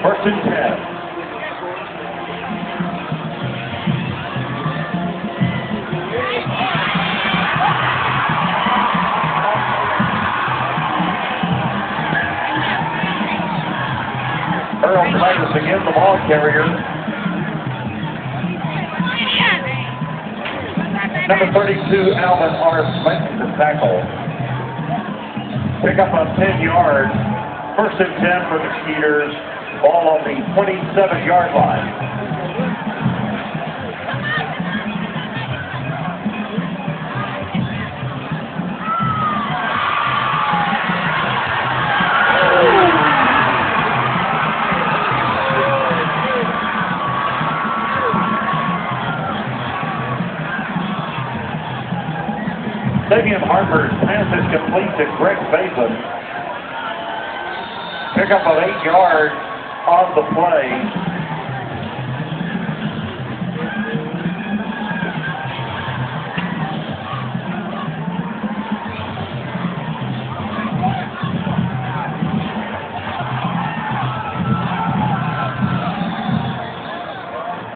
First and ten. Earl Titus again, the ball carrier. Number 32, Alvin R. Smith, the tackle. Pick up on 10 yards. First and 10 for the Skeeters. Ball on the 27-yard line. Davian Harper's pass is complete to Greg Bateman. Pick up of eight yards on the play.